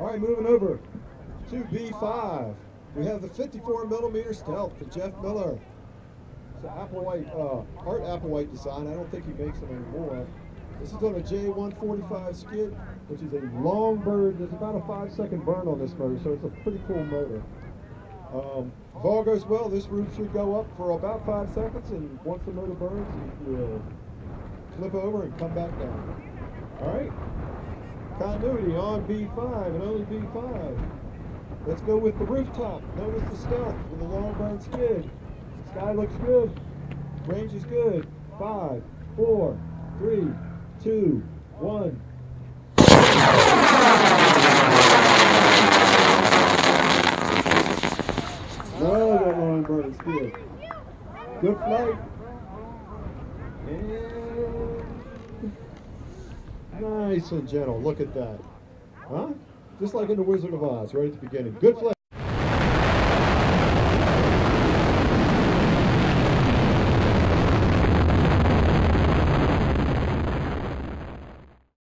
All right, moving over to B5. We have the 54 millimeter stealth for Jeff Miller. It's an Applewhite, uh, Art Applewhite design. I don't think he makes them anymore. This is on a J145 skid, which is a long bird. There's about a five second burn on this motor, so it's a pretty cool motor. Um, if all goes well, this roof should go up for about five seconds, and once the motor burns, it will flip over and come back down. Continuity on B5 and only B5. Let's go with the rooftop. Notice the stealth with the long burn skid. Sky looks good. Range is good. Five, four, three, two, one. That long burn skid. Good flight. And nice and gentle. Look at that. Huh? Just like in the Wizard of Oz, right at the beginning. Good flight.